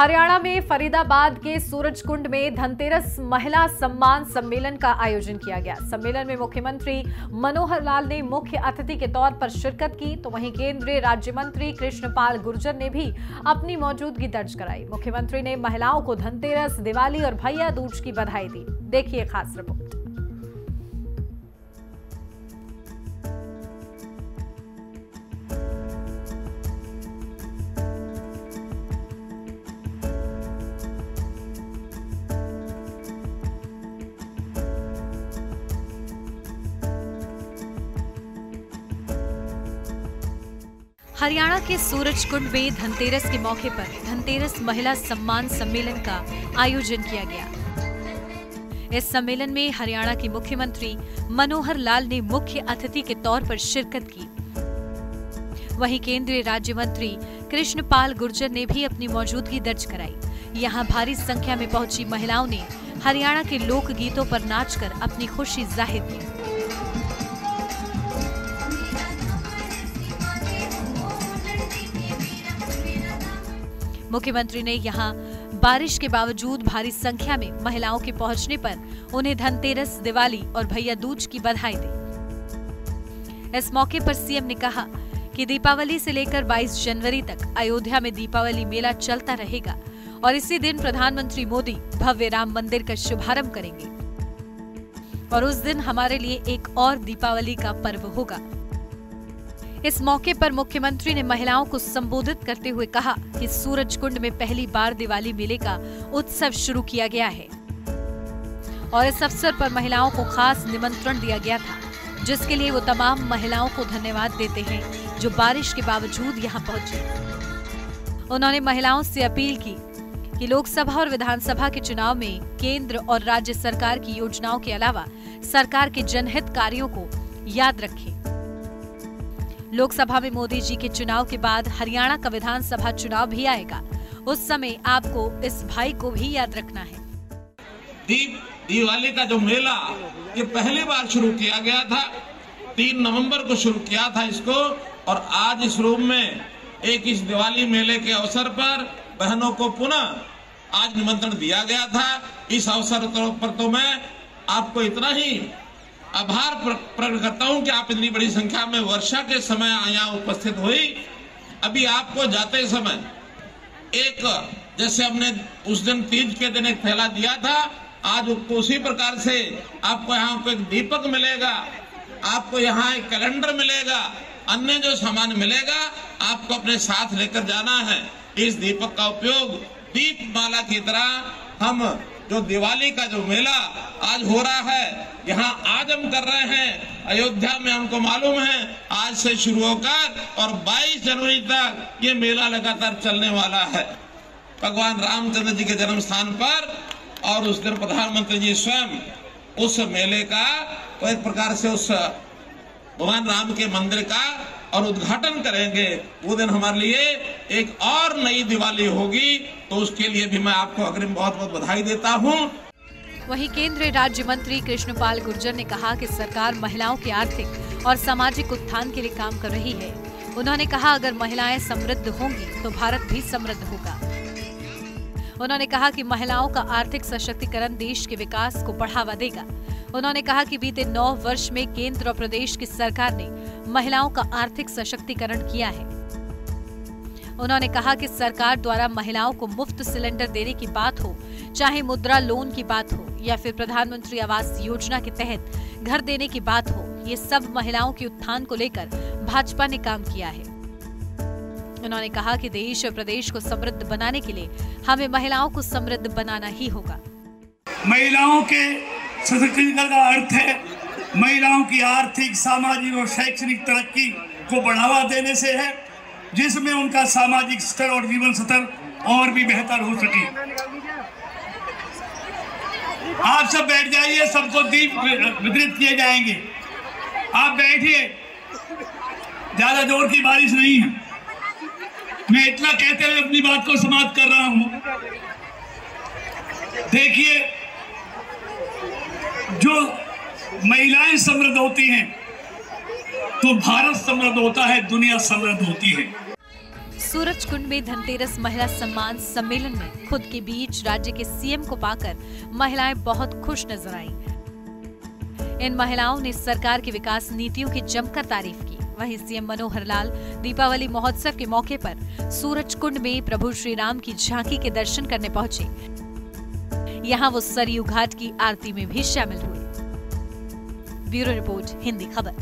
हरियाणा में फरीदाबाद के सूरजकुंड में धनतेरस महिला सम्मान सम्मेलन का आयोजन किया गया। सम्मेलन में मुख्यमंत्री मनोहर लाल ने मुख्य अतिथि के तौर पर शिरकत की तो वहीं केंद्रीय राज्य मंत्री कृष्णपाल गुर्जर ने भी अपनी मौजूदगी दर्ज कराई। मुख्यमंत्री ने महिलाओं को धनतेरस, दिवाली और भैया दूज की बधाई दी। देखिए खास रिपोर्ट। हरियाणा के सूरजकुंड में धनतेरस के मौके पर धनतेरस महिला सम्मान सम्मेलन का आयोजन किया गया। इस सम्मेलन में हरियाणा के मुख्यमंत्री मनोहर लाल ने मुख्य अतिथि के तौर पर शिरकत की। वहीं केंद्रीय राज्य मंत्री कृष्णपाल गुर्जर ने भी अपनी मौजूदगी दर्ज कराई। यहाँ भारी संख्या में पहुँची महिलाओं ने हरियाणा के लोक गीतों पर नाचकर अपनी खुशी ज़ाहिर की। मुख्यमंत्री ने यहाँ बारिश के बावजूद भारी संख्या में महिलाओं के पहुँचने पर उन्हें धनतेरस, दिवाली और भैया दूज की बधाई दी। इस मौके पर सीएम ने कहा कि दीपावली से लेकर 22 जनवरी तक अयोध्या में दीपावली मेला चलता रहेगा और इसी दिन प्रधानमंत्री मोदी भव्य राम मंदिर का शुभारंभ करेंगे। और उस दिन हमारे लिए एक और दीपावली का पर्व होगा। इस मौके पर मुख्यमंत्री ने महिलाओं को संबोधित करते हुए कहा कि सूरज कुंड में पहली बार दिवाली मेले का उत्सव शुरू किया गया है। और इस अवसर पर महिलाओं को खास निमंत्रण दिया गया था, जिसके लिए वो तमाम महिलाओं को धन्यवाद देते हैं, जो बारिश के बावजूद यहाँ पहुँचे। उन्होंने महिलाओं से अपील की कि लोकसभा और विधानसभा के चुनाव में केंद्र और राज्य सरकार की योजनाओं के अलावा सरकार के जनहित कार्यों को याद रखें। लोकसभा में मोदी जी के चुनाव के बाद हरियाणा का विधानसभा चुनाव भी आएगा। उस समय आपको इस भाई को भी याद रखना है। दीप दिवाली का जो मेला, ये पहली बार शुरू किया गया था। तीन नवंबर को शुरू किया था इसको और आज इस रूम में, एक इस दिवाली मेले के अवसर पर बहनों को पुनः आज निमंत्रण दिया गया था। इस अवसर पर तो मैं आपको इतना ही आभार प्रकट करता हूँ कि आप इतनी बड़ी संख्या में वर्षा के समय यहाँ उपस्थित हुई। अभी आपको जाते समय एक, जैसे हमने उस दिन तीज के दिन एक थैला दिया था, आज उसी प्रकार से आपको यहाँ को एक दीपक मिलेगा, आपको यहाँ एक कैलेंडर मिलेगा, अन्य जो सामान मिलेगा, आपको अपने साथ लेकर जाना है। इस दीपक का उपयोग दीप माला की तरह हम जो दिवाली का जो मेला आज हो रहा है, यहाँ आज हम कर रहे हैं। अयोध्या में हमको मालूम है, आज से शुरू होकर और 22 जनवरी तक ये मेला लगातार चलने वाला है। भगवान रामचंद्र जी के जन्म स्थान पर और उस दिन प्रधानमंत्री जी स्वयं उस मेले का एक प्रकार से उस भगवान राम के मंदिर का और उद्घाटन करेंगे, वो दिन हमारे लिए एक और नई दिवाली होगी तो उसके लिए भी मैं आपको अग्रिम बहुत बहुत बधाई देता हूँ। वहीं केंद्रीय राज्य मंत्री कृष्णपाल गुर्जर ने कहा कि सरकार महिलाओं के आर्थिक और सामाजिक उत्थान के लिए काम कर रही है। उन्होंने कहा, अगर महिलाएँ समृद्ध होंगी तो भारत भी समृद्ध होगा। उन्होंने कहा कि महिलाओं का आर्थिक सशक्तिकरण देश के विकास को बढ़ावा देगा। उन्होंने कहा कि बीते नौ वर्ष में केंद्र और प्रदेश की सरकार ने महिलाओं का आर्थिक सशक्तिकरण किया है। उन्होंने कहा कि सरकार द्वारा महिलाओं को मुफ़्त सिलेंडर देने की बात हो, चाहे मुद्रा लोन की बात हो या फिर प्रधानमंत्री आवास योजना के तहत घर देने की बात हो, ये सब महिलाओं के उत्थान को लेकर भाजपा ने काम किया है। उन्होंने कहा कि देश और प्रदेश को समृद्ध बनाने के लिए हमें महिलाओं को समृद्ध बनाना ही होगा। महिलाओं के सशक्तिकरण का अर्थ है महिलाओं की आर्थिक, सामाजिक और शैक्षणिक तरक्की को बढ़ावा देने से है, जिसमें उनका सामाजिक स्तर और जीवन स्तर और भी बेहतर हो सके। आप सब बैठ जाइए, सबको दीप वितरित किए जाएँगे। आप बैठिए, ज़्यादा ज़ोर की बारिश नहीं है। मैं इतना कहते हुए अपनी बात को समाप्त कर रहा हूँ। देखिए, जो महिलाएँ समृद्ध होती हैं तो भारत समृद्ध होता है, दुनिया समृद्ध होती है। सूरज कुंड में धनतेरस महिला सम्मान सम्मेलन में खुद के बीच राज्य के सीएम को पाकर महिलाएँ बहुत खुश नज़र आईं। इन महिलाओं ने सरकार की विकास नीतियों की जमकर तारीफ़ की। वहीं सीएम मनोहर लाल दीपावली महोत्सव के मौके पर सूरज कुंड में प्रभु श्री राम की झांकी के दर्शन करने पहुँचे। यहाँ वो सरयू घाट की आरती में भी शामिल हुए। ब्यूरो रिपोर्ट, हिंदी खबर।